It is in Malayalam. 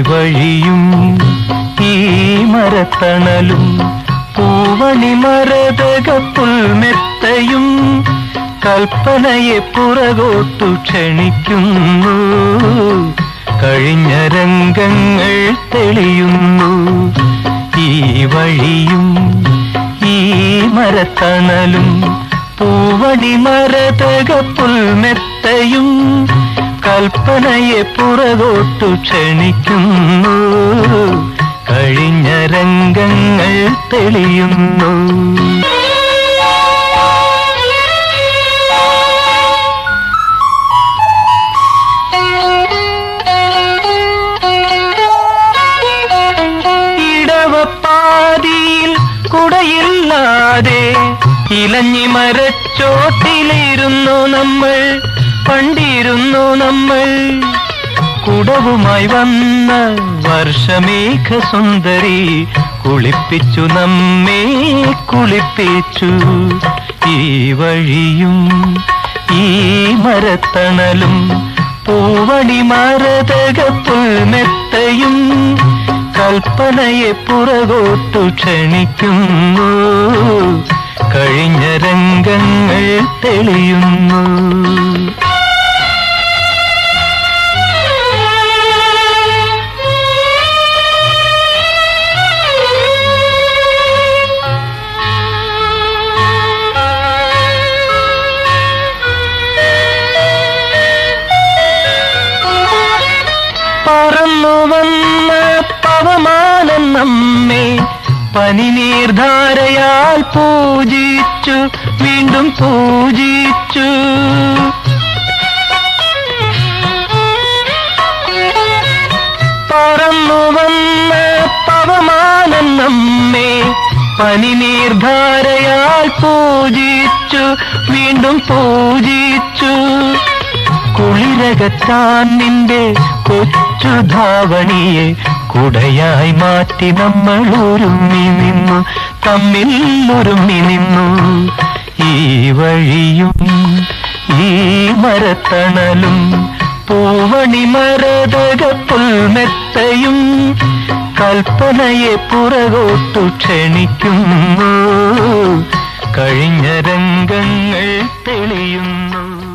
വഴിയും ഈ മരത്തണലും പൂവണി മരതകപ്പുൽമെത്തയും കൽപ്പനയെ പുറകോട്ടു ക്ഷണിക്കുന്നു. കഴിഞ്ഞ രംഗങ്ങൾ തെളിയുന്നു. ഈ വഴിയും ഈ മരത്തണലും പൂവണി മരതക പുൽമെത്തയും കൽപ്പനയെ പുറകോട്ടു ക്ഷണിക്കുന്നു. കഴിഞ്ഞ രംഗങ്ങൾ തെളിയുന്നു. ഇലഞ്ഞി മരച്ചോട്ടിലിരുന്നു നമ്മൾ. പണ്ടിരുന്നു നമ്മൾ. കുടവുമായി വന്ന വർഷമേഘ സുന്ദരി കുളിപ്പിച്ചു നമ്മെ കുളിപ്പിച്ചു. ഈ വഴിയും ഈ മരത്തണലും പൂവണി മരതക പുൽമെത്തയും കൽപ്പനയെ പുറകോട്ടു ക്ഷണിക്കുന്നു. കഴിഞ്ഞ രംഗങ്ങൾ തെളിയുന്നു. പവമാനം നമ്മെ പനിനീർധാരയാൽ പൂജിച്ചു വീണ്ടും പൂജിച്ചു. പറന്നു വന്ന പവമാനം നമ്മെ പനിനീർധാരയാൽ പൂജിച്ചു വീണ്ടും പൂജിച്ചു. കുളിരകത്താൻ നിന്റെ കൊച്ചു ധാവണിയെ കുടയായി മാറ്റി നമ്മൾ ഒരുങ്ങി നിന്നു തമ്മിൽ ഒരുങ്ങി നിന്നു. ഈ വഴിയും ഈ മരത്തണലും പൂവണി മരതക പുൽമെത്തയും കൽപ്പനയെ പുറകോട്ടു ക്ഷണിക്കുന്നു. കഴിഞ്ഞ രംഗങ്ങൾ തെളിയുന്നു.